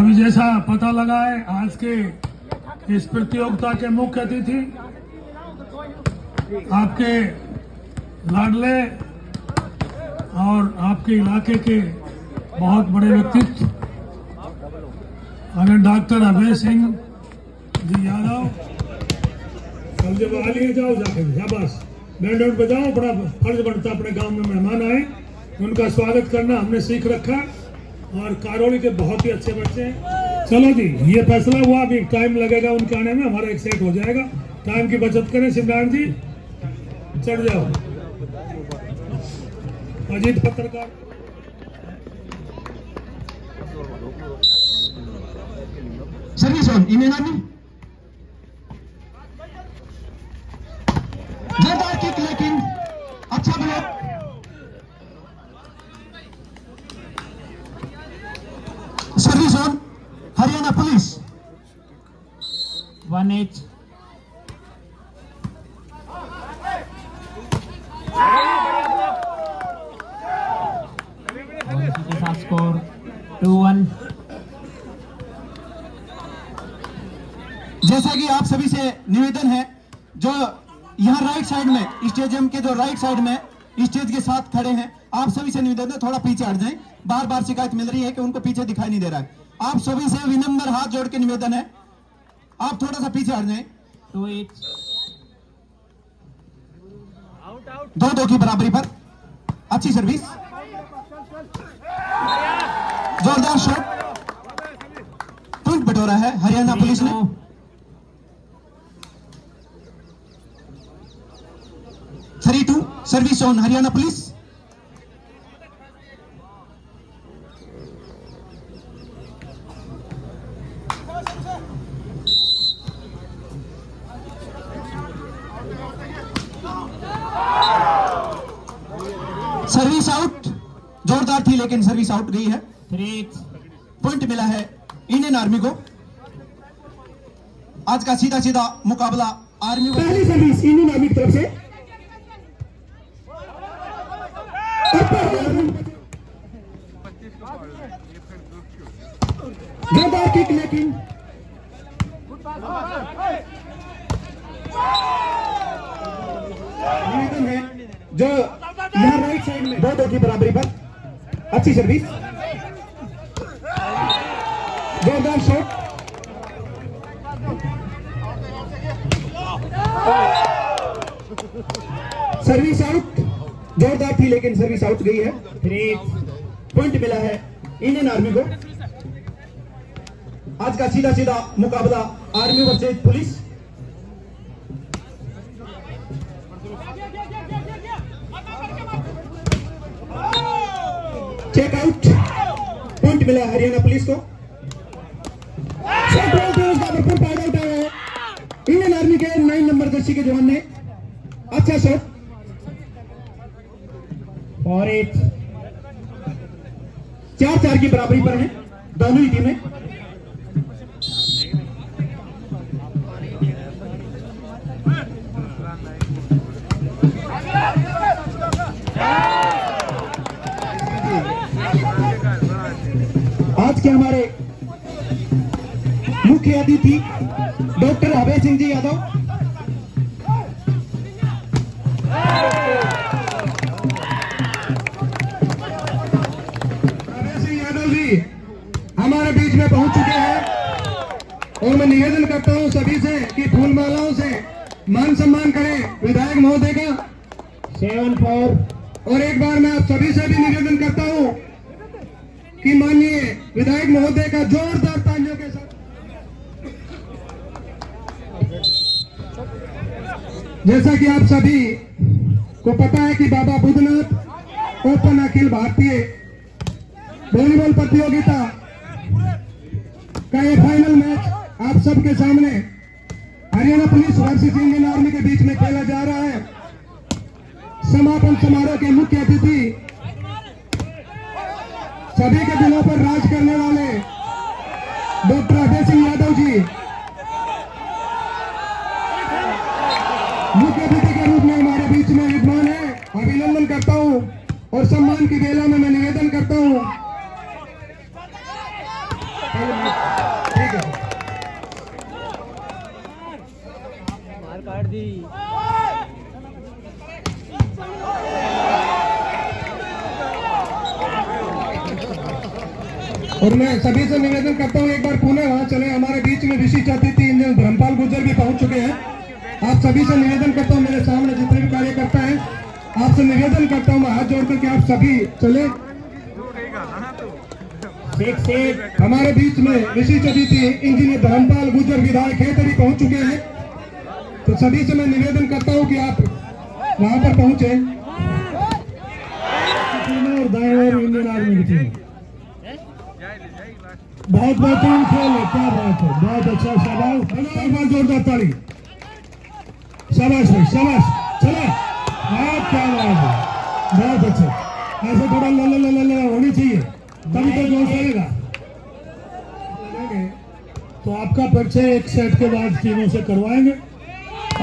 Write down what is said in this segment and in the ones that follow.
अभी जैसा पता लगा है, आज के इस प्रतियोगिता के मुख्य अतिथि आपके लाडले और आपके इलाके के बहुत बड़े व्यक्तित्व, अगर डॉक्टर अभय सिंह जी यादव जब आ लिए जाओ, जाके शाबाश। बैंड बजाओ बड़ा फ़र्ज़ बनता, अपने गाँव में मेहमान आए, उनका स्वागत करना हमने सीख रखा और कारोली के बहुत ही अच्छे बच्चे हैं। चलो जी, ये फैसला हुआ, अभी टाइम लगेगा उनके आने में, हमारा एक सेट हो जाएगा। टाइम की बचत करें शिवनारायण जी। चढ़ जाओ। अजीत पत्रकार। सर्विस ऑन इंडियन आर्मी जोरदार किक लेकिन अच्छा block service on Haryana police one एच और इसी के साथ स्कोर टू वन जैसा कि आप सभी से निवेदन है जो यहाँ राइट साइड में स्टेडियम के जो राइट साइड में स्टेज के साथ खड़े हैं आप सभी से निवेदन है थोड़ा पीछे हट जाएँ। बार बार शिकायत मिल रही है कि उनको पीछे दिखाई नहीं दे रहा है। आप सभी से विनम्र हाथ जोड़ के निवेदन है। आप थोड़ा सा पीछे हट जाए। एच दो दो की बराबरी पर। अच्छी सर्विस जोरदार शॉट पॉइंट बटोरा है हरियाणा पुलिस ने। Service on Haryana police service out जोरदार थी लेकिन सर्विस आउट गई है। पॉइंट मिला है इंडियन आर्मी को। आज का सीधा सीधा मुकाबला आर्मी पहली सर्विस इंडियन आर्मी की तरफ़ से। जोरदार किक लेकिन निवेदन है जो यहाँ राइट साइड में दो दो की बराबरी पर। अच्छी सर्विस जोरदार शॉट सर्विस आउट जोरदार थी लेकिन सर्विस आउट गई है। थ्री पॉइंट मिला है इंडियन आर्मी को। आज का सीधा सीधा मुकाबला army versus police. Check out point मिला हरियाणा पुलिस को। भरपूर फ़ायदा उठाया है। इंडियन आर्मी के नाइन नंबर जर्सी के जवान ने। अच्छा शॉट और एच चार चार की बराबरी पर हैं। दोनों ही टीमें आज के हमारे मुख्य अतिथि डॉक्टर अभय सिंह जी यादव। अभय सिंह यादव जी हमारे बीच में पहुँच चुके हैं और मैं निवेदन करता हूँ सभी से कि फूल मालाओं से मान सम्मान करें विधायक महोदय का। Seven four. और एक बार मैं आप सभी से भी निवेदन करता हूँ कि माननीय विधायक महोदय का जोरदार तालियों के साथ। जैसा कि आप सभी को पता है कि बाबा बुद्धनाथ ओपन अखिल भारतीय वॉलीबॉल प्रतियोगिता का ये फाइनल मैच आप सबके सामने Haryana police versus Indian army के बीच में खेला जा रहा है। समापन समारोह के मुख्य अतिथि सभी के दिलों पर राज करने वाले डॉक्टर अजय सिंह यादव जी। मुख्य अतिथि के रूप में हमारे बीच में विद्वान है अभिनंदन करता हूँ और सम्मान की बेला में मैं निवेदन करता हूँ ठीक है सर मार काट दी और मैं सभी से निवेदन करता हूँ, एक बार पुणे वहाँ चले। हमारे बीच में विशिष्ट अतिथि इंजन धर्मपाल गुजर भी पहुँच चुके हैं। आप सभी से निवेदन करता हूँ, मेरे सामने जितने भी कार्यकर्ता हैं आपसे निवेदन करता हूँ, मैं हाथ जोड़ करके आप सभी चले। हमारे बीच में विशिष्ट अतिथि इंजीनियर धर्मपाल गुजर विधायक खेतड़ी पहुँच चुके हैं। तो सभी से मैं निवेदन करता हूँ कि आप वहाँ पर पहुँचे। और दाएँ ओर इंडियन आर्मी की टीम। है। बहुत बेहतरीन खेल है क्या बात है बहुत अच्छा शाबाश जोरदार ताली। शाबाश भाई शाबाश चला। हाँ क्या बात है। बहुत अच्छा। ऐसे थोड़ा ल ल ल ल होनी चाहिए। तभी तो जोश आएगा तो आपका परिचय एक सेट के बाद टीमों से करवाएँगे।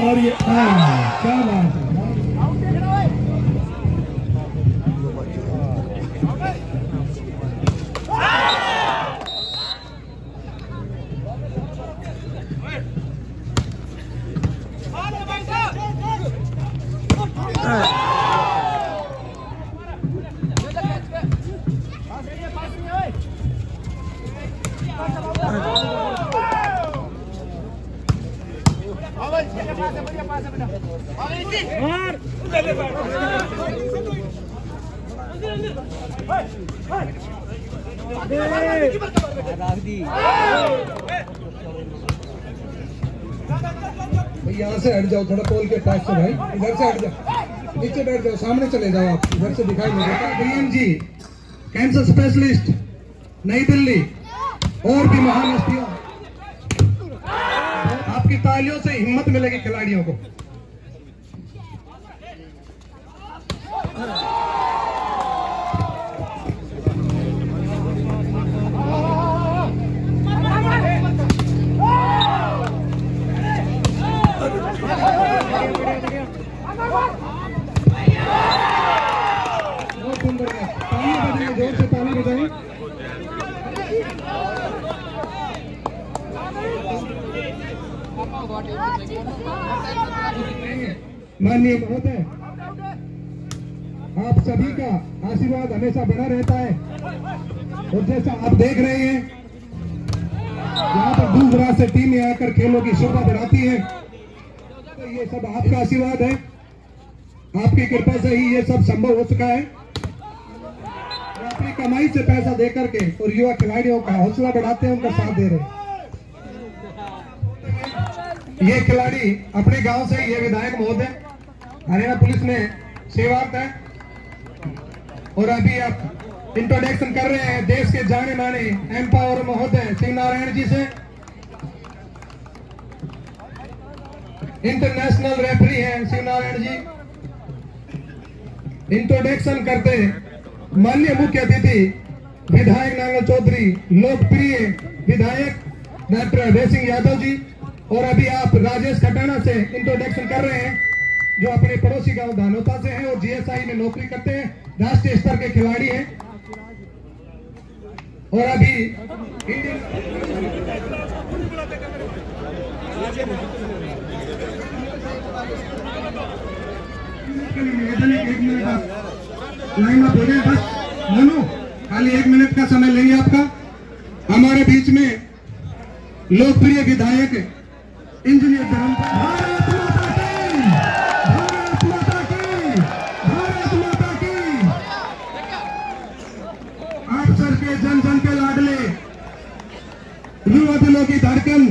और ये हाँ, क्या बात है। हट जाओ, थोड़ा पोल के पास से भाई। इधर से हट जाओ। नीचे बैठ जाओ, सामने चले जाओ आप। इधर से दिखाई नहीं डीएम जी, कैंसर स्पेशलिस्ट नई दिल्ली, और भी महान हस्तियों। आपकी तालियों से हिम्मत मिलेगी खिलाड़ियों को। माननीय महोदय, आप सभी का आशीर्वाद हमेशा बना रहता है। और जैसा आप देख रहे हैं, यहाँ पर दूर दराज से टीम आकर खेलों की शोभा बढ़ाती है। तो ये सब आपका आशीर्वाद है। आपकी कृपा से ही ये सब संभव हो चुका है। अपनी कमाई से पैसा दे करके और युवा खिलाड़ियों का हौसला बढ़ाते हैं, उनका साथ दे रहे हैं। ये खिलाड़ी अपने गाँव से ये विधायक महोदय, हरियाणा पुलिस में सेवारत है। और अभी आप इंट्रोडक्शन कर रहे हैं देश के जाने माने एम्पावर महोदय शिव नारायण जी से। इंटरनेशनल रेफरी हैं शिव नारायण जी। इंट्रोडक्शन करते माननीय मुख्य अतिथि विधायक नांगल चौधरी, लोकप्रिय विधायक डॉक्टर अभय सिंह यादव जी। और अभी आप राजेश खटाना से इंट्रोडक्शन कर रहे हैं, जो अपने पड़ोसी गाँव धानोता से हैं और जीएसआई में नौकरी करते हैं, राष्ट्रीय स्तर के खिलाड़ी हैं। और अभी इंडियन है आप लाइन में बोले बस। मोनू खाली एक मिनट का समय लेंगे आपका। हमारे बीच में लोकप्रिय विधायक इंजीनियर धर्म भारत माता की, भारत माता की, भारत माता की। आप के जन जन के लाडले दिलों की धड़कन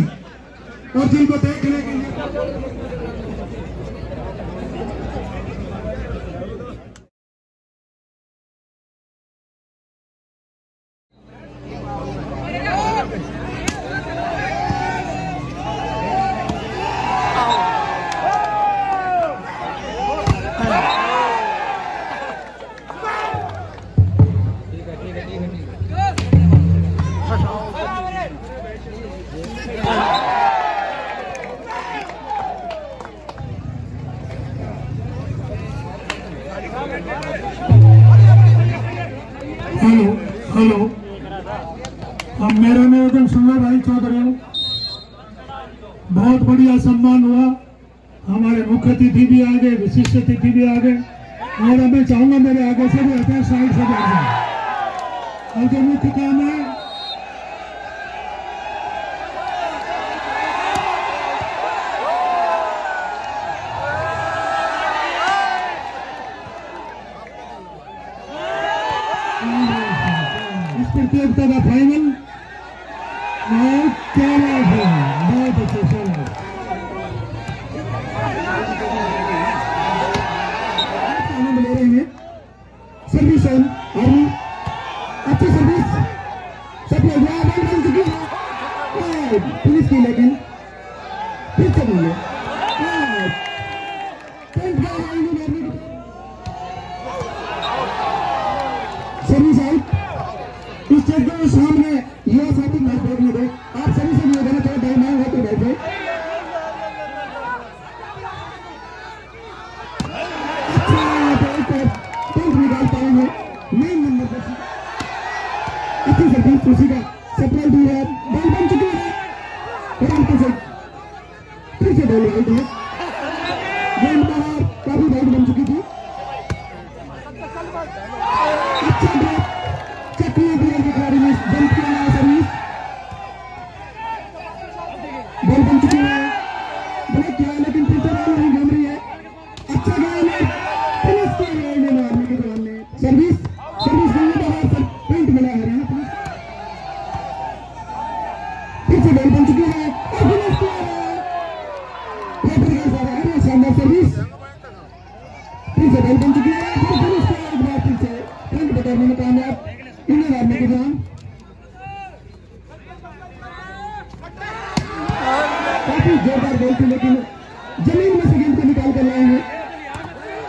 और जिनको देखने के लिए जाए और जो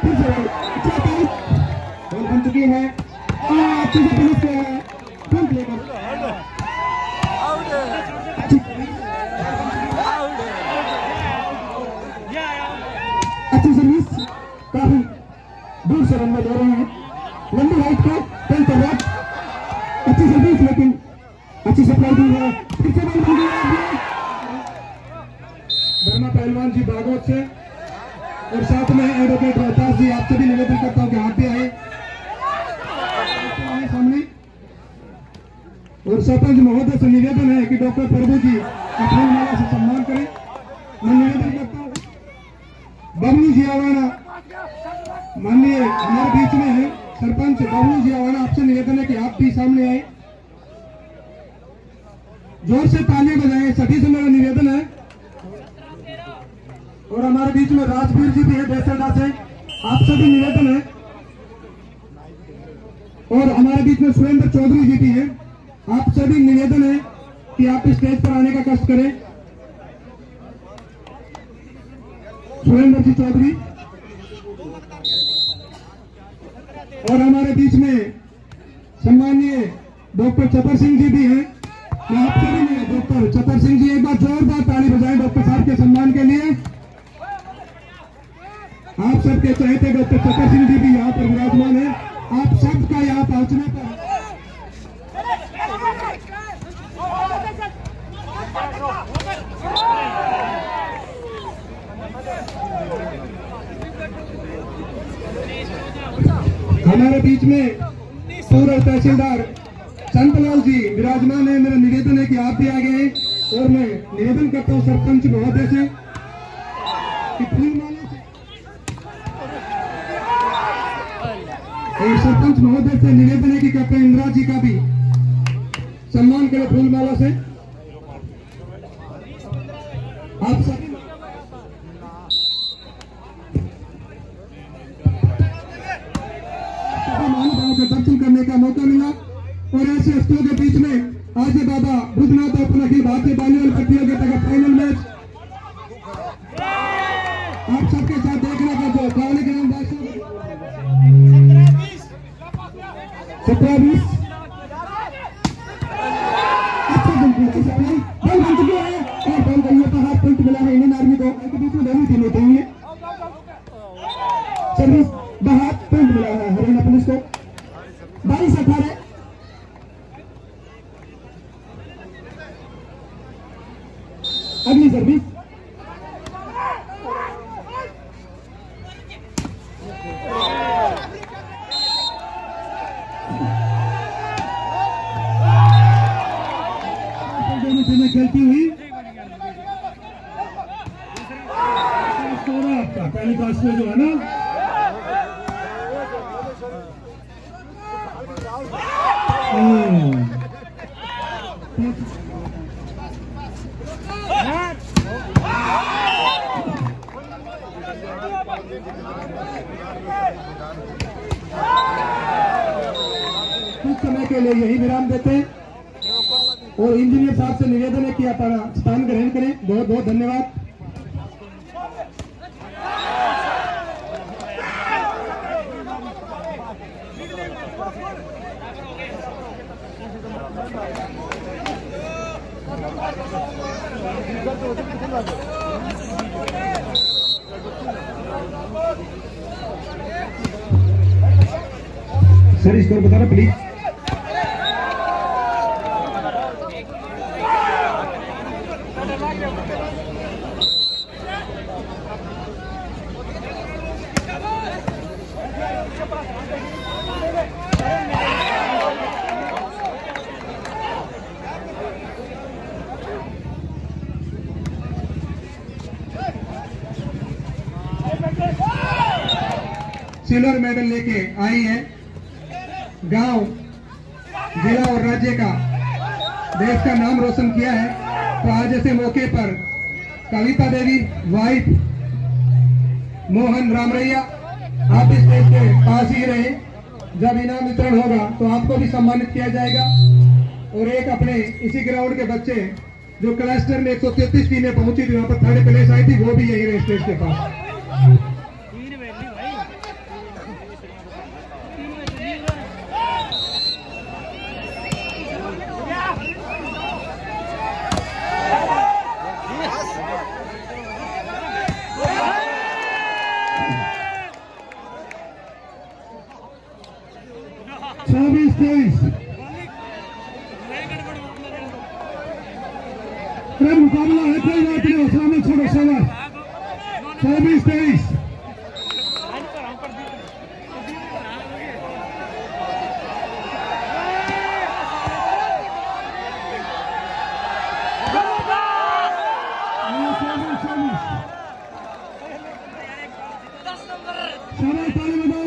फिर से अच्छा बन चुकी है अच्छी से पुलिस है अच्छी अच्छी सर्विस काफ़ी दूर से रन में दे रहे हैं सरपंच महोदय, से निवेदन है कि डॉक्टर प्रभु जी अपनी माला से सम्मान करें। मैं निवेदन करता हूँ, बबलू जी आवाना माननीय हमारे बीच में है, सरपंच बबलू जी आवाना आपसे निवेदन है कि आप भी सामने आए। ज़ोर से तालियाँ बजाएँ, सभी से मेरा निवेदन है। और हमारे बीच में राजवीर जी भी है बेसरडा से आपसे भी निवेदन है। और हमारे बीच में सुरेंद्र चौधरी जी भी हैं। आपसे सभी निवेदन है कि आप स्टेज पर आने का कष्ट करें। सुरेंद्र जी चौधरी और हमारे बीच में सम्मानीय डॉक्टर चतर सिंह जी भी हैं। मैं आपसे भी नहीं डॉक्टर चतर सिंह जी एक बार जोरदार ताली बजाएँ डॉक्टर साहब के सम्मान के लिए। आप सबके चहेते डॉक्टर चतर सिंह जी भी यहाँ पर विराजमान है। आप सबका यहाँ पहुँचने पर हमारे बीच में पूर्व तहसीलदार संतलाल जी, विराजमान है। मेरा निवेदन है कि आप भी आगे हैं और मैं निवेदन करता हूँ सरपंच महोदय से और सरपंच महोदय से निवेदन है कि कैप्टन इंदिरा जी का भी सम्मान करें फूलमाला से। आप सभी का मौका मिला और ऐसे हस्तियों के बीच में आज ये बाबा बुधनाथ ओपन अखिल भारतीय वॉलीबॉल प्रतियोगिता का फाइनल मैच आप सबके साथ देखने का जो कावली ग्राम सत्रह बीस। अच्छा अच्छी है। है तो हाथ पॉइंट मिला है। इंडियन आर्मी को बीच में दोनों टीमें चाहिए सर्विस पहली कास्ट में जो है ना। हम्म। कुछ समय के लिए यही विराम देते हैं। और इंजीनियर साहब से निवेदन है कि आप स्थान ग्रहण करें। बहुत बहुत धन्यवाद। सर इसको बता रहा प्लीज़ सिल्वर मेडल लेके आई है। गाँव, जिला और राज्य का। देश का नाम रोशन किया है। तो आज ऐसे मौके पर कविता देवी वाइफ मोहन रामरैया, आप इस देश के पास ही रहे। जब इनाम वितरण होगा तो आपको भी सम्मानित किया जाएगा। और एक अपने इसी ग्राउंड के बच्चे, जो क्लस्टर में 133 टीमें पहुँची थी, वहाँ पर थर्ड प्लेस आई थी, वो भी यही रहे स्टेज के पास चौबीस तेईस अरे मुकाबला है कोई बात नहीं हौसला चौबीस तेईस। चौबीस चौबीस। शाबाश ताली